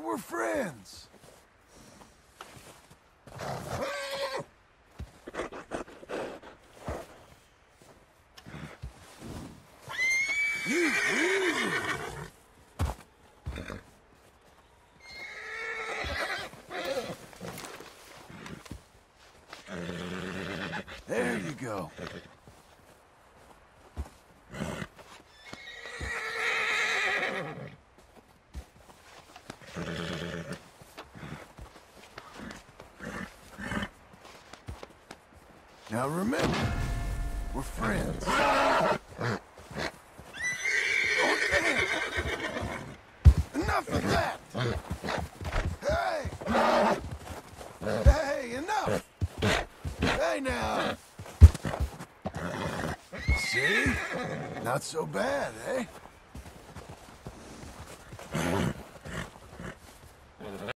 said we're friends. You. There you go. Now remember, we're friends. Okay. Enough of that! Hey! Hey, enough! Hey now! See? Not so bad, eh?